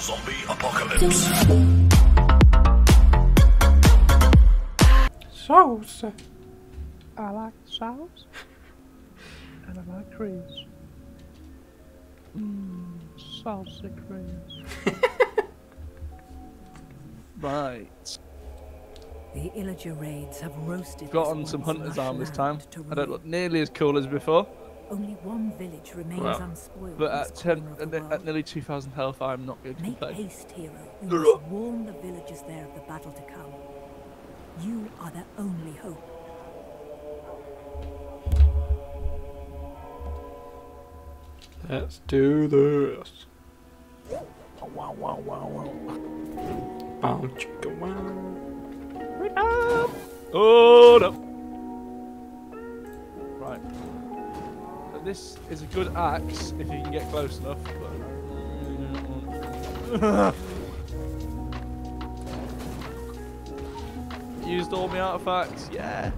Zombie apocalypse. Sauce. I like sauce. and I like creams. Mmm, salsa creams. Right. The Illager raids have roasted. Got on some hunter's arm this time. to I don't look nearly as cool as before, Only one village remains Well, unspoiled. but at, this 10, at, the at nearly 2,000 health, I'm not going to Make complain. haste, hero. We must warn the villagers there of the battle to come. You are their only hope. Let's do this. Wow, wow, wow, wow. Bow, chicka, wow. Hold up. This is a good axe if you can get close enough. But... Used all my artifacts, yeah.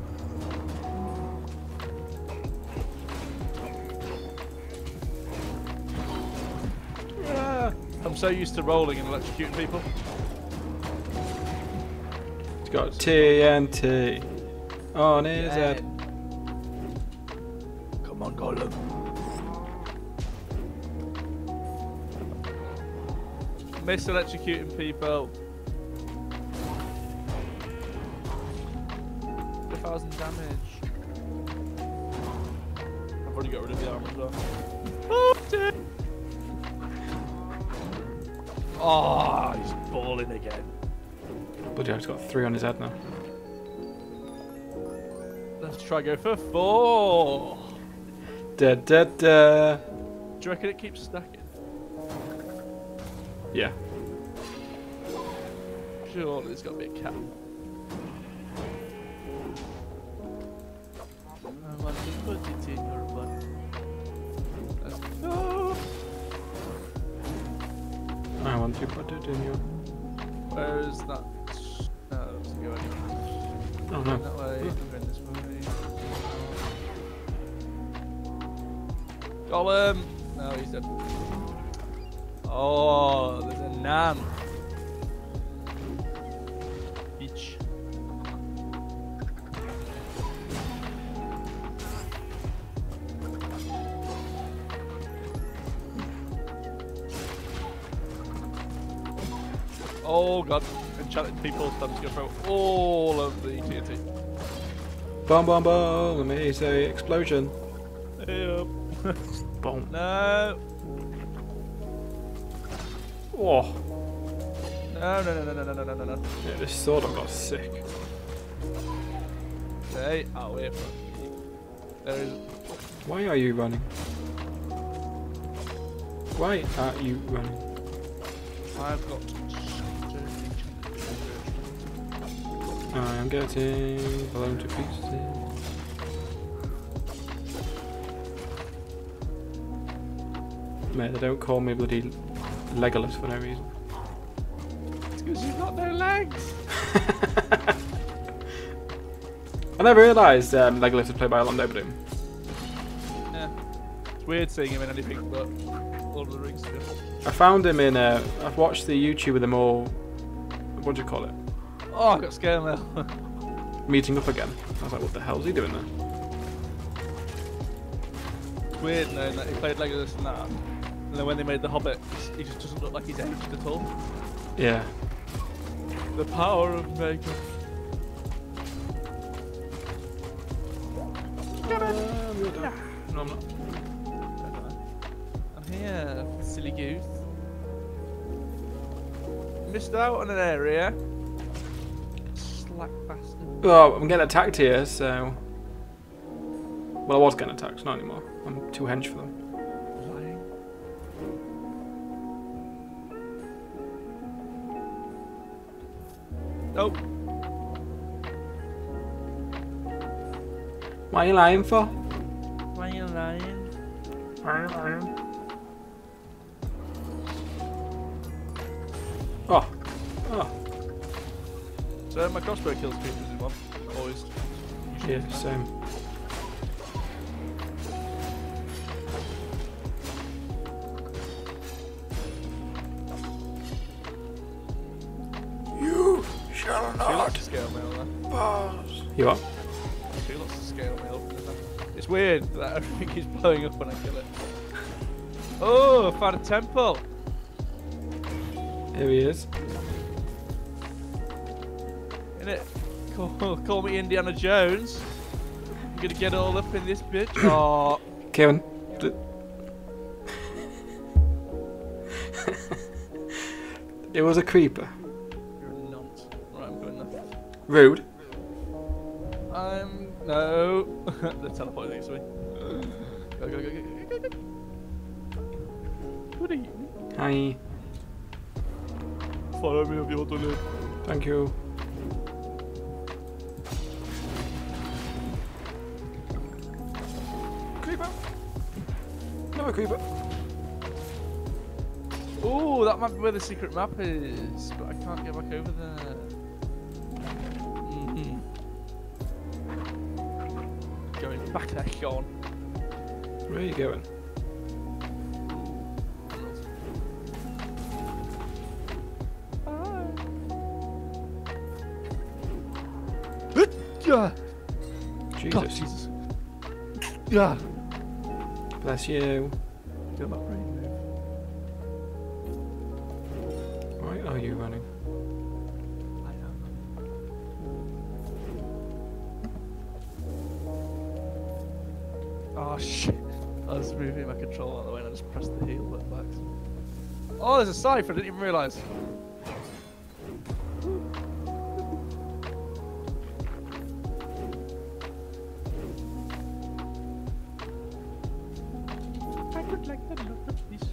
Yeah. I'm so used to rolling and electrocuting people. It's got TNT on his head. Miss electrocuting people. A thousand damage. I've already got rid of the armor as well. Oh, dear. Oh, he's balling again. Bloody hell, he's got three on his head now. Let's try go for four. Da da da. Do you reckon it keeps stacking? Yeah. Surely there's got to be a cap. I want to put it in your butt. Let's go. I want to put it in your. Where is that? No, it doesn't go anywhere. Oh That no. way, I'm going this way. Gollum! No, he's dead. Oh, there's a Nan. Beach. Oh god, enchanted people time to go through all of the TNT. Boom, boom, boom. Let me say explosion. Yep. Boom. No, Oh. no, no, no, no, no, no, no, no, no. Yeah, this sword I got sick. Stay away from me. There is. Why are you running? Why are you running? I've got. I am getting blown to pieces. Mate, they don't call me bloody Legolas for no reason. It's Because you've got no legs. I never realised um, Legolas was played by Orlando Bloom. Yeah. It's weird seeing him in anything but Lord of the Rings stuff. I found him in. Uh, I've watched the YouTube with them all. What do you call it? Oh, I got scared now. Meeting up again. I was like, what the hell is he doing there? it's weird knowing that he played Legolas and that. And then when they made The Hobbit, he just doesn't look like he's aged at all. Yeah. The power of makeup. No, I'm not. I'm here, silly goose. Missed out on an area. Slack bastard. Well, I'm getting attacked here, so. Well, I was getting attacked, not anymore. I'm too hench for them. Oh. Nope. What are you lying for? Why are you lying? Why are you lying? Oh. Oh. So my crossbow kills creatures in one. Always. Yeah, same. Two scale mail there. Boss. You what? Two lots of scale mail. It's weird that everything keeps blowing up when I kill it. Oh, I found a temple. Here he is. In it. Call, call me Indiana Jones. I'm gonna get all up in this bitch. Oh, Kevin. it was a creeper. Rude. I'm no. They're teleporting next to me. Go go go go go go go. What are you? Hi. Follow me if you want to live. Thank you. Creeper. Another creeper. Oh, that might be where the secret map is, but I can't get back over there. back to that Sean. Where are you going? Bye. Jesus. Jesus. Yeah. Bless you. Still. Why are you running? Oh shit. I was moving my controller out of the way and I just pressed the heal button back. Oh, there's a cipher, I didn't even realise. I like look this.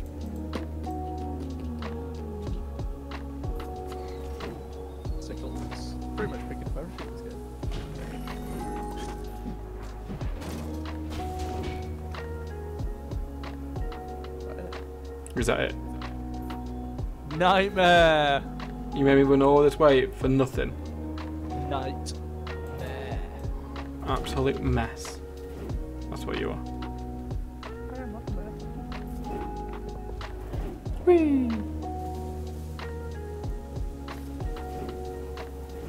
Is that it? Nightmare! You made me run all this way for nothing. Night. Absolute mess. That's what you are. Whee!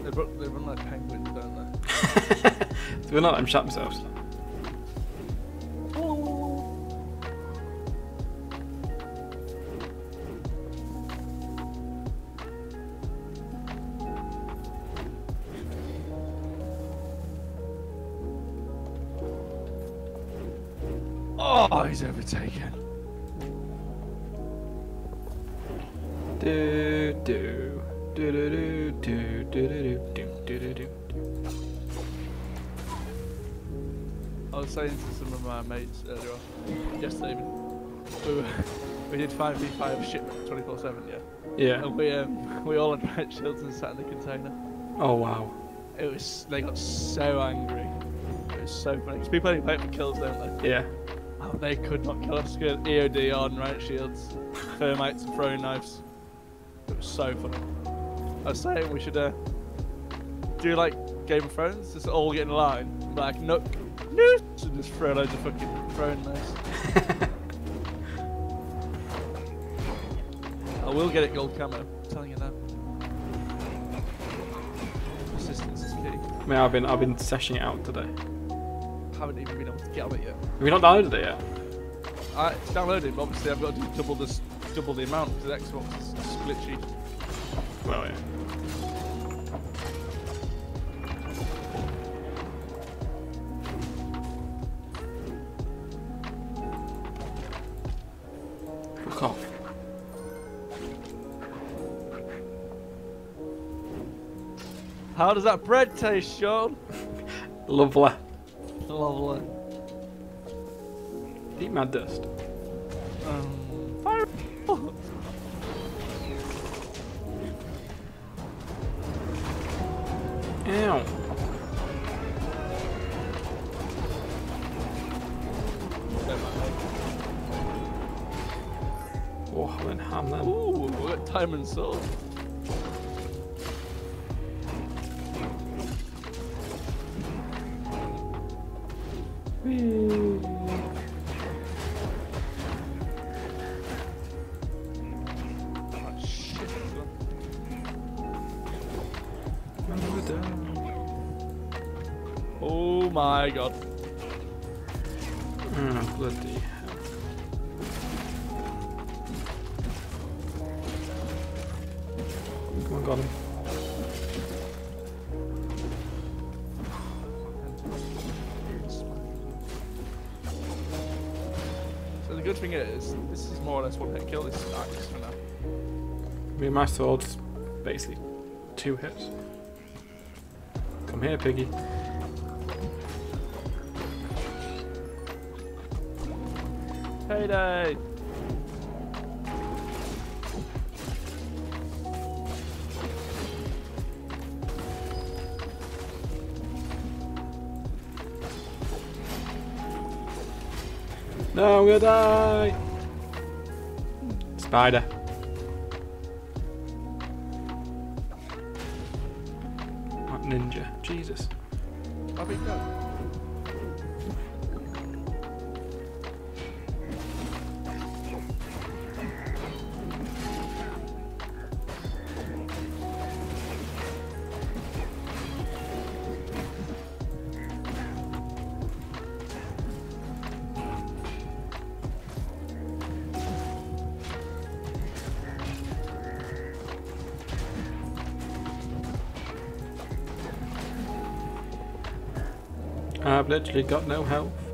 They run, they run like penguins, don't they? Do we not let them shut themselves? Oh, he's overtaken. Do do do do do do do do do do do. I was saying to some of my mates earlier on, yesterday we, were, we did 5v5 ship 24 7, yeah? Yeah. And we, um, we all had red shields and sat in the container. Oh wow. It was, they got so angry. It was so funny. 'cause people only play for kills, don't they? Yeah. They could not kill us. Good EOD on riot shields, thermites and throwing knives. It was so fun. I was saying we should uh, do like Game of Thrones, just all get in line, and be like nook, nook, and just throw loads of fucking throwing knives. I will get it gold camo. I'm telling you that. Persistence is key. I mean, I've been I've been seshing it out today. Haven't even been able to get on it yet. Have you not downloaded it yet? I, it's downloaded, but obviously I've got to do double this, double the amount because the Xbox is glitchy. Well, yeah. How does that bread taste, Sean? Lovely. Lovely. Eat my dust. Um, fire! Ow. Oh, I'm in ham then. Ooh, what time and soul. My god. Oh, bloody hell. Come on, got him. So the good thing is, this is more or less one hit kill. This is axe for now. Me and my sword's basically two hits. Come here, piggy. Payday! No, I'm gonna die! Spider. What ninja? Jesus. How big go? I've literally got no health.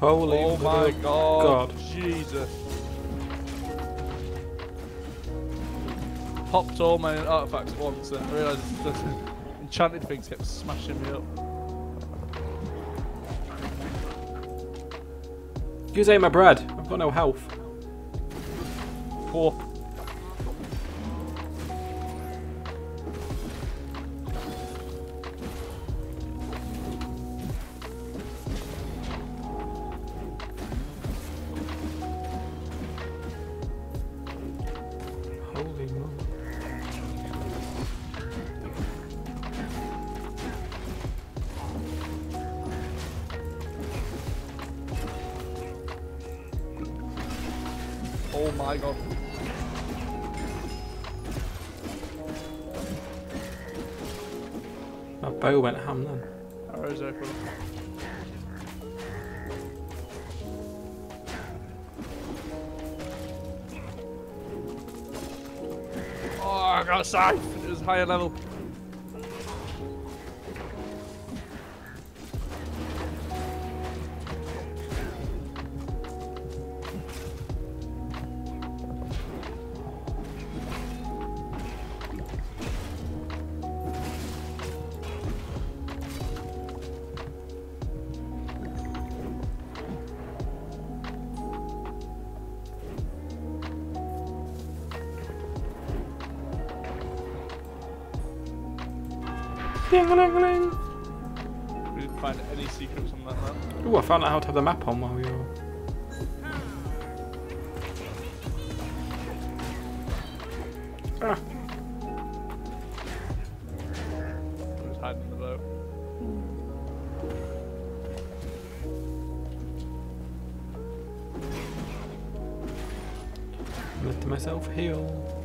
Holy Oh my god. God. Jesus. Popped all my artifacts at once and I realised the enchanted things kept smashing me up. You ate my bread. I've got no health. Poor. Oh my god. My bow went ham then. Arrows open. Oh, I got a scythe. It was higher level. Ding-a-ling-a-ling. We didn't find any secrets on that map. Ooh, I found out how to have the map on while we were. Ah, It was hiding in the boat. let myself heal.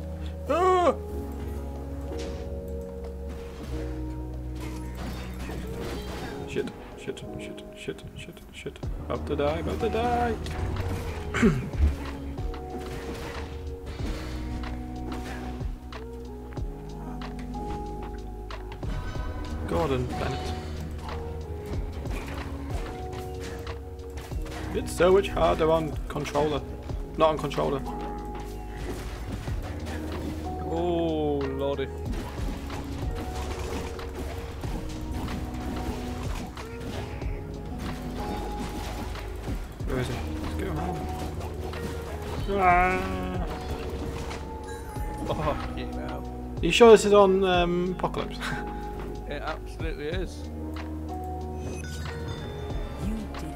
Shit, shit, shit, shit, shit. About to die, about to die. Gordon Bennett. It's so much harder on controller. Not on controller. Ah. Oh, you sure this is on um, Apocalypse? it absolutely is.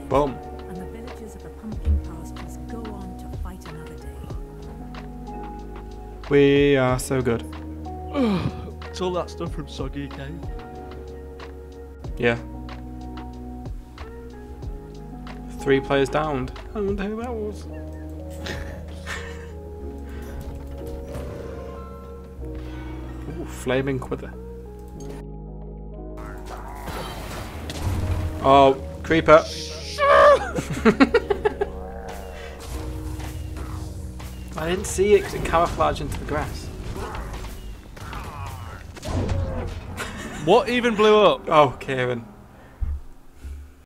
Boom. And the villagers of the pumpkin go on to fight another day. We are so good. it's all that stuff from Soggy Game. Yeah. Three players downed. I wonder who that was. Flaming quiver. Oh, creeper. I didn't see it because it camouflaged into the grass. What even blew up? Oh, Kieran.